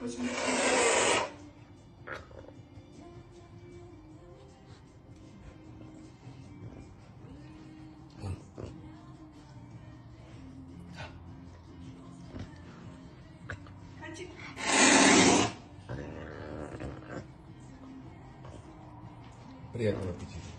Очень Приятного аппетита.